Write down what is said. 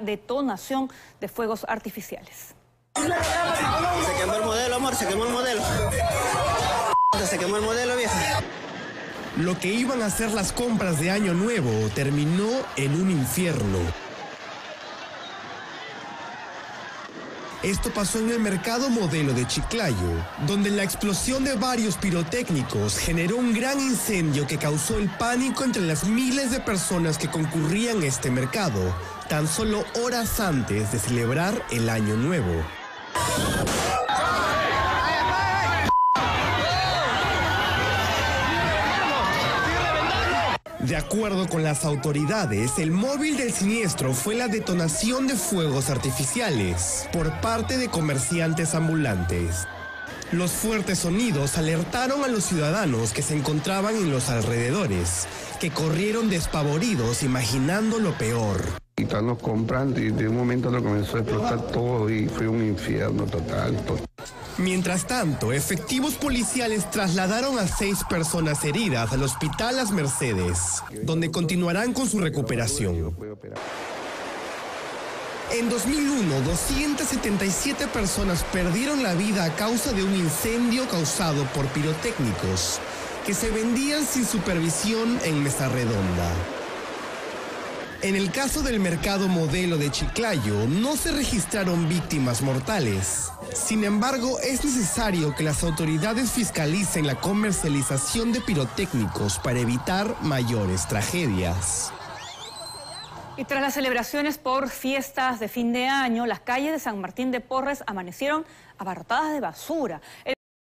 detonación de fuegos artificiales. Se quemó el modelo, amor, se quemó el modelo. Se quemó el modelo, vieja. Lo que iban a ser las compras de Año Nuevo terminó en un infierno. Esto pasó en el mercado modelo de Chiclayo, donde la explosión de varios pirotécnicos generó un gran incendio que causó el pánico entre las miles de personas que concurrían a este mercado, tan solo horas antes de celebrar el Año Nuevo. De acuerdo con las autoridades, el móvil del siniestro fue la detonación de fuegos artificiales por parte de comerciantes ambulantes. Los fuertes sonidos alertaron a los ciudadanos que se encontraban en los alrededores, que corrieron despavoridos imaginando lo peor. Y Estábamos comprando y de un momento lo comenzó a explotar todo y fue un infierno total. Mientras tanto, efectivos policiales trasladaron a seis personas heridas al hospital Las Mercedes, donde continuarán con su recuperación. En 2001, 277 personas perdieron la vida a causa de un incendio causado por pirotécnicos que se vendían sin supervisión en Mesa Redonda. En el caso del mercado modelo de Chiclayo, no se registraron víctimas mortales. Sin embargo, es necesario que las autoridades fiscalicen la comercialización de pirotécnicos para evitar mayores tragedias. Y tras las celebraciones por fiestas de fin de año, las calles de San Martín de Porres amanecieron abarrotadas de basura.